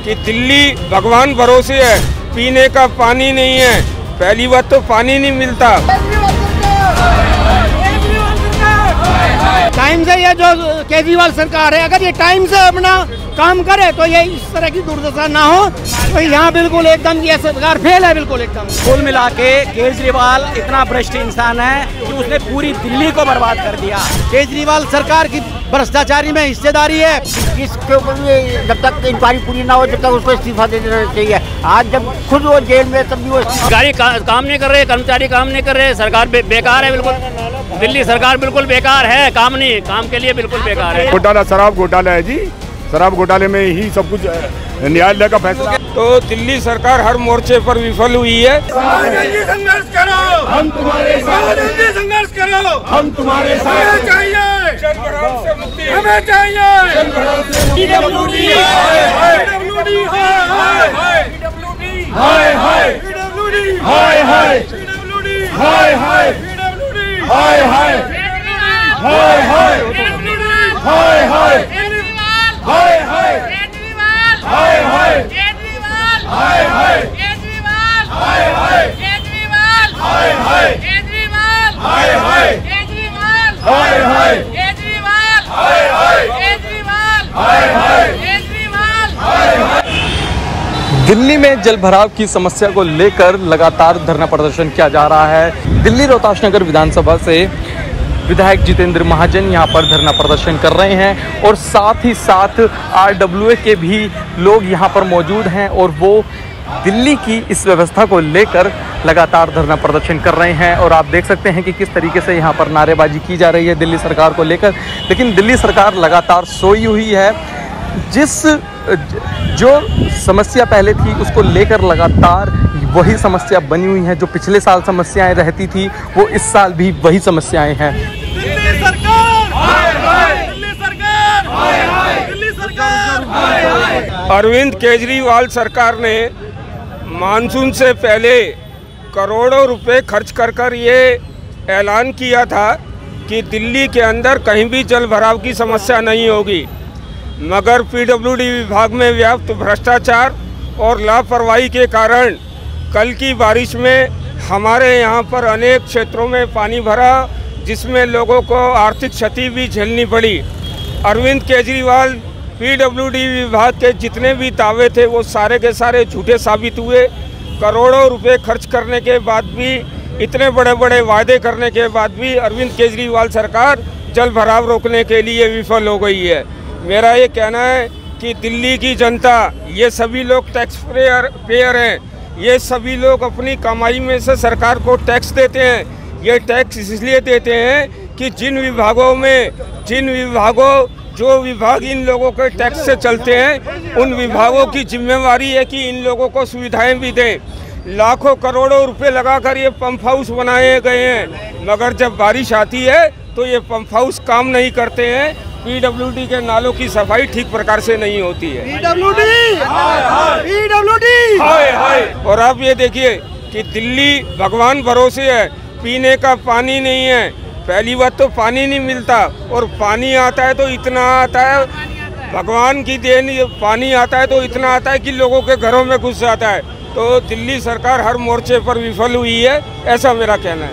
कि दिल्ली भगवान भरोसे है पीने का पानी नहीं है। पहली बात तो पानी नहीं मिलता। टाइम से ये जो केजरीवाल सरकार है अगर ये टाइम से अपना काम करे तो ये इस तरह की दुर्दशा ना हो। तो यहाँ बिल्कुल एकदम ये सरकार फेल है बिल्कुल एकदम। कुल मिला के केजरीवाल इतना भ्रष्ट इंसान है कि उसने पूरी दिल्ली को बर्बाद कर दिया। केजरीवाल सरकार की भ्रष्टाचारी में हिस्सेदारी है। इसके ऊपर भी जब तक इंक्वायरी पूरी ना हो जब तक उसको इस्तीफा दे देना चाहिए। आज जब खुद वो जेल में तब भी वो गाड़ी का, काम नहीं कर रहे कर्मचारी काम नहीं कर रहे सरकार बे, बेकार है बिल्कुल। दिल्ली सरकार बिल्कुल बेकार है काम नहीं काम के लिए बिल्कुल बेकार है। घोटाला शराब घोटाला है जी। शराब घोटाले में ही सब कुछ न्यायालय का फैसला। तो दिल्ली सरकार हर मोर्चे पर विफल हुई है। संघर्ष करो। हम तुम्हारे साथ संघर्ष करो। हम तुम्हारे साथ चाहिए। हमें चाहिए। जल भराव की समस्या को लेकर लगातार धरना प्रदर्शन किया जा रहा है। दिल्ली रोहतास नगर विधानसभा से विधायक जितेंद्र महाजन यहाँ पर धरना प्रदर्शन कर रहे हैं और साथ ही साथ आरडब्ल्यूए के भी लोग यहाँ पर मौजूद हैं और वो दिल्ली की इस व्यवस्था को लेकर लगातार धरना प्रदर्शन कर रहे हैं और आप देख सकते हैं कि किस तरीके से यहाँ पर नारेबाजी की जा रही है दिल्ली सरकार को लेकर। लेकिन दिल्ली सरकार लगातार सोई हुई है। जिस जो समस्या पहले थी उसको लेकर लगातार वही समस्या बनी हुई है जो पिछले साल समस्याएँ रहती थी वो इस साल भी वही समस्याएँ हैं। दिल्ली सरकार! दिल्ली सरकार! दिल्ली सरकार! अरविंद केजरीवाल सरकार ने मानसून से पहले करोड़ों रुपए खर्च कर कर ये ऐलान किया था कि दिल्ली के अंदर कहीं भी जल भराव की समस्या नहीं होगी। मगर पीडब्ल्यूडी विभाग में व्याप्त भ्रष्टाचार और लापरवाही के कारण कल की बारिश में हमारे यहाँ पर अनेक क्षेत्रों में पानी भरा, जिसमें लोगों को आर्थिक क्षति भी झेलनी पड़ी। अरविंद केजरीवाल, पीडब्ल्यूडी विभाग के जितने भी दावे थे, वो सारे के सारे झूठे साबित हुए। करोड़ों रुपए खर्च करने के बाद भी, इतने बड़े बड़े वादे करने के बाद भी अरविंद केजरीवाल सरकार जल भराव रोकने के लिए विफल हो गई है। मेरा ये कहना है कि दिल्ली की जनता, ये सभी लोग टैक्स पेयर पेयर हैं। ये सभी लोग अपनी कमाई में से सरकार को टैक्स देते हैं। ये टैक्स इसलिए देते हैं कि जिन विभागों में, जिन विभागों, जो विभाग इन लोगों के टैक्स से चलते हैं, उन विभागों की जिम्मेवारी है कि इन लोगों को सुविधाएँ भी दें। लाखों करोड़ों रुपए लगाकर ये पंप हाउस बनाए गए हैं। मगर जब बारिश आती है तो ये पंप हाउस काम नहीं करते हैं। पीडब्ल्यूडी के नालों की सफ़ाई ठीक प्रकार से नहीं होती है। हाय हाय। और आप ये देखिए कि दिल्ली भगवान भरोसे है पीने का पानी नहीं है। पहली बात तो पानी नहीं मिलता और पानी आता है तो इतना आता है। भगवान की देन पानी आता है तो इतना आता है कि लोगों के घरों में घुस जाता है। तो दिल्ली सरकार हर मोर्चे पर विफल हुई है ऐसा मेरा कहना है।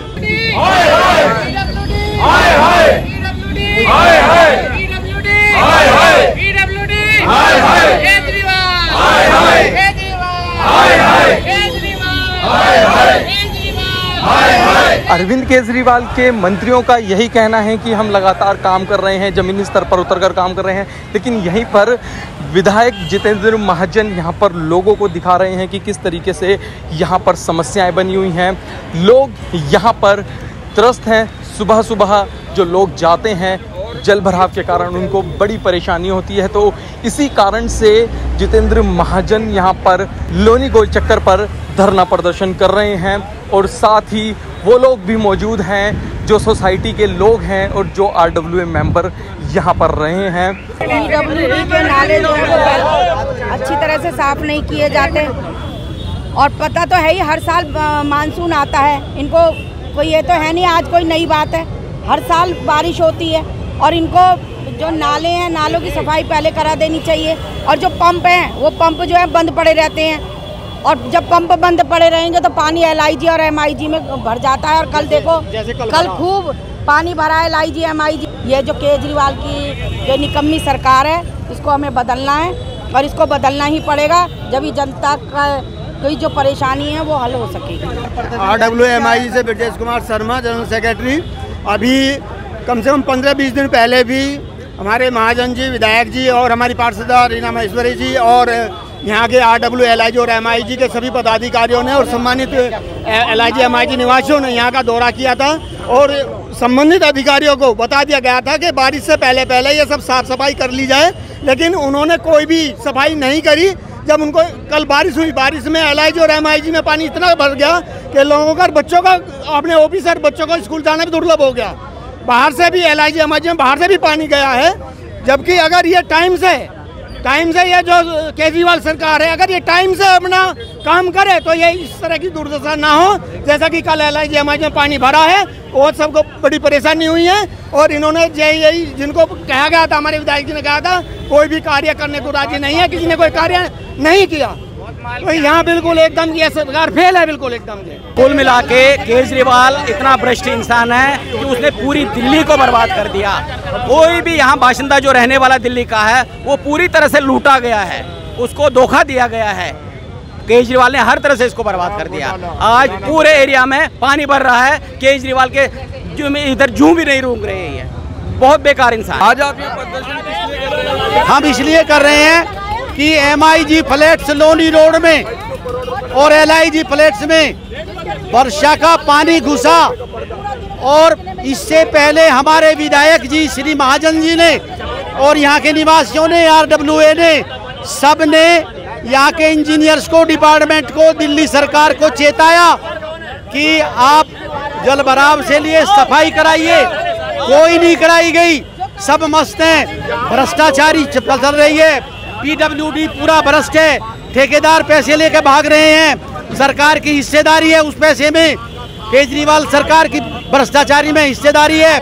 अरविंद केजरीवाल के मंत्रियों का यही कहना है कि हम लगातार काम कर रहे हैं ज़मीनी स्तर पर उतरकर काम कर रहे हैं लेकिन यहीं पर विधायक जितेंद्र महाजन यहाँ पर लोगों को दिखा रहे हैं कि किस तरीके से यहाँ पर समस्याएँ बनी हुई हैं। लोग यहाँ पर त्रस्त हैं सुबह सुबह जो लोग जाते हैं जल भराव के कारण उनको बड़ी परेशानी होती है। तो इसी कारण से जितेंद्र महाजन यहाँ पर लोनी गोल चक्कर पर धरना प्रदर्शन कर रहे हैं और साथ ही वो लोग भी मौजूद हैं, जो सोसाइटी के लोग हैं और जो आर डब्ल्यू एम मेंबर यहाँ पर रहे हैं। के नाले अच्छी तरह से साफ़ नहीं किए जाते। और पता तो है ही, हर साल मानसून आता है। इनको कोई ये तो है नहीं, आज कोई नई बात है। हर साल बारिश होती है। और इनको जो नाले हैं नालों की सफ़ाई पहले करा देनी चाहिए। और जो पंप हैं वो पंप जो है बंद पड़े रहते हैं। और जब पंप बंद पड़े रहेंगे तो पानी एलआईजी और एमआईजी में भर जाता है। और कल देखो कल खूब पानी भरा एल आई जी ये जो केजरीवाल की जो निकम्मी सरकार है इसको हमें बदलना है। और इसको बदलना ही पड़ेगा जब ये जनता का कोई जो परेशानी है वो हल हो सकेगी। आर डब्ल्यू एम आई से ब्रजेश कुमार शर्मा जनरल सेक्रेटरी। अभी कम से कम पंद्रह बीस दिन पहले भी हमारे महाजन जी, विधायक जी और हमारी पार्षदा रीना महेश्वरी जी और यहाँ के R W L I G और एम आई जी के सभी पदाधिकारियों ने और सम्मानित L I G M I जी निवासियों ने यहाँ का दौरा किया था और संबंधित अधिकारियों को बता दिया गया था कि बारिश से पहले पहले ये सब साफ़ सफ़ाई कर ली जाए, लेकिन उन्होंने कोई भी सफ़ाई नहीं करी। जब उनको कल बारिश हुई, बारिश में एल और एमआईजी में पानी इतना भर गया कि लोगों का बच्चों का, अपने ऑफिसर बच्चों का स्कूल जाना भी दुर्लभ हो गया। बाहर से भी एल आई में बाहर से भी पानी गया है, जबकि अगर ये टाइम से टाइम से ये जो केजरीवाल सरकार है, अगर ये टाइम से अपना काम करे तो ये इस तरह की दुर्दशा ना हो। जैसा कि कल एल आई में पानी भरा है, और सबको बड़ी परेशानी हुई है, और इन्होंने यही जिनको कहा गया था, हमारे विधायक जी ने कहा था, कोई भी कार्य करने को राज़ी नहीं है, किसी ने कोई कार्य नहीं किया। तो यहाँ बिल्कुल एकदम ये सरकार फेल है बिल्कुल एकदम कुल मिला के केजरीवाल इतना भ्रष्ट इंसान है कि उसने पूरी दिल्ली को बर्बाद कर दिया। कोई भी यहाँ बाशिंदा जो रहने वाला दिल्ली का है वो पूरी तरह से लूटा गया है। उसको धोखा दिया गया है। केजरीवाल ने हर तरह से इसको बर्बाद कर दिया। आज पूरे एरिया में पानी भर रहा है। केजरीवाल के जो इधर जू भी नहीं रूक रहे हैं। बहुत बेकार इंसान। आज आप ये प्रदर्शन हम इसलिए कर रहे हैं कि M I G flats Loni road में और एल आई जी फ्लैट्स में वर्षा का पानी घुसा और इससे पहले हमारे विधायक जी श्री महाजन जी ने और यहाँ के निवासियों ने आर डब्ल्यू ए ने, सबने यहाँ के इंजीनियर्स को डिपार्टमेंट को, दिल्ली सरकार को चेताया कि आप जल भराव से लिए सफ़ाई कराइए। कोई नहीं कराई गई। सब मस्त हैं। भ्रष्टाचारी चल रही है। पीडब्ल्यूडी पूरा भ्रष्ट है। ठेकेदार पैसे लेके भाग रहे हैं। सरकार की हिस्सेदारी है उस पैसे में। केजरीवाल सरकार की भ्रष्टाचारी में हिस्सेदारी है।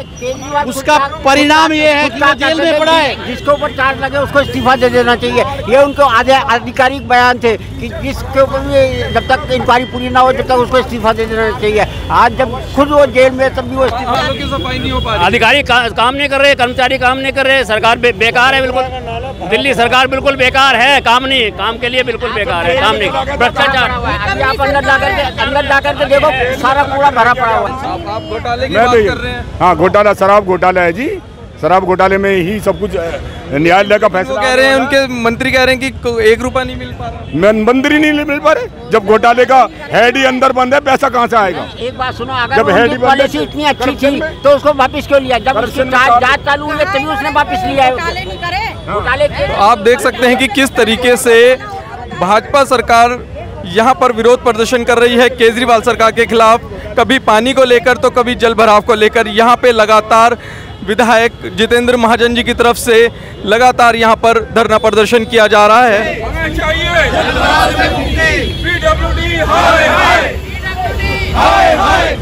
उसका परिणाम ये है कि वो जेल में पड़ा है। जिसके ऊपर चार्ज लगे उसको इस्तीफा दे देना चाहिए। ये उनको आधे आधिकारिक बयान थे कि जिसके ऊपर भी जब तक इंक्वायरी पूरी ना हो जब तक उसको इस्तीफा दे देना चाहिए। आज जब खुद वो जेल में तब भी वो इस्तीफा अधिकारी काम नहीं कर रहे कर्मचारी काम नहीं कर रहे सरकार बेकार है बिल्कुल। दिल्ली सरकार बिल्कुल बेकार है काम नहीं काम के लिए बिल्कुल बेकार है काम नहीं। भ्रष्टाचार। आप अंदर जा करके अंदर जा करके देखो सारा कूड़ा भरा पड़ा हुआ आप घोटाले की बात तो कर रहे हैं। हाँ घोटाला शराब घोटाला है जी। शराब घोटाले में ही सब कुछ न्यायालय का फैसला कह रहे हैं उनके मंत्री कह रहे हैं कि एक रुपया नहीं मिल पा रहा। मैं मंत्री नहीं मिल पा रहे। जब घोटाले का हेड ही अंदर बंद है पैसा कहाँ से आएगा? एक बात सुनो अगर जब हेड बंद पॉलिसी है, इतनी अच्छी थी तो उसको वापस क्यों लिया? जब उसकी जाँच चालू हुई तभी उसने वापस लिया है। तो आप देख सकते हैं कि किस तरीके से भाजपा सरकार यहाँ पर विरोध प्रदर्शन कर रही है। केजरीवाल सरकार के खिलाफ कभी पानी को लेकर तो कभी जल भराव को लेकर यहाँ पे लगातार विधायक जितेंद्र महाजन जी की तरफ़ से लगातार यहाँ पर धरना प्रदर्शन किया जा रहा है।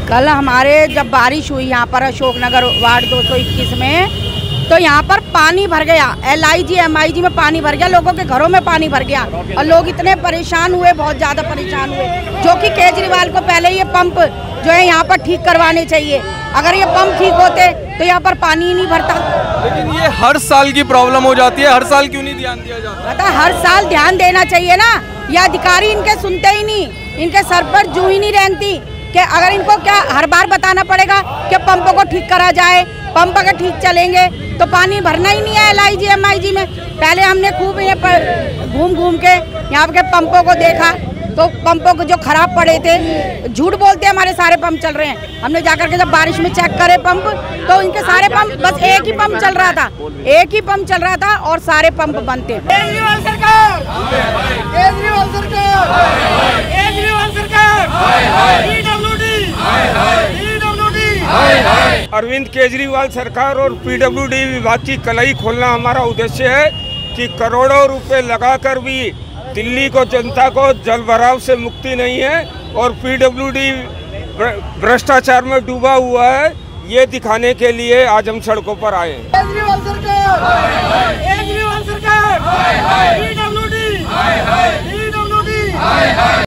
कल हमारे जब बारिश हुई यहाँ पर अशोकनगर वार्ड 221 में तो यहाँ पर पानी भर गया। L I G M I जी में पानी भर गया। लोगों के घरों में पानी भर गया। और लोग इतने परेशान हुए बहुत ज़्यादा परेशान हुए जो कि केजरीवाल को पहले ये पंप जो है यहाँ पर ठीक करवाने चाहिए। अगर ये पंप ठीक होते तो यहाँ पर पानी ही नहीं भरता। लेकिन ये हर साल की प्रॉब्लम हो जाती है। हर साल क्यों नहीं ध्यान दिया जाता? पता हर साल ध्यान देना चाहिए ना। ये अधिकारी इनके सुनते ही नहीं। इनके सर पर जू ही नहीं रहती कि अगर इनको क्या हर बार बताना पड़ेगा कि पंपों ठीक करा जाए पंप अगर ठीक चलेंगे तो पानी भरना ही नहीं है L I G M I जी में। पहले हमने खूब ये घूम घूम के यहाँ के पंपों को देखा तो पंपों को जो खराब पड़े थे झूठ बोलते हमारे सारे पंप चल रहे हैं। हमने जाकर के जब बारिश में चेक करे पंप तो इनके सारे पंप बस एक ही पंप चल रहा था। एक ही पंप चल रहा था और सारे पंप बंद थे। केजरीवाल सरकार! केजरीवाल सरकार! केजरीवाल अरविंद केजरीवाल सरकार और पीडब्ल्यूडी विभाग की कलई खोलना हमारा उद्देश्य है कि करोड़ों रुपए लगाकर भी दिल्ली को जनता को जल भराव से मुक्ति नहीं है और पीडब्ल्यूडी भ्रष्टाचार में डूबा हुआ है ये दिखाने के लिए आज हम सड़कों पर आए केजरीवाल सरकार! केजरीवाल सरकार! पीडब्ल्यूडी!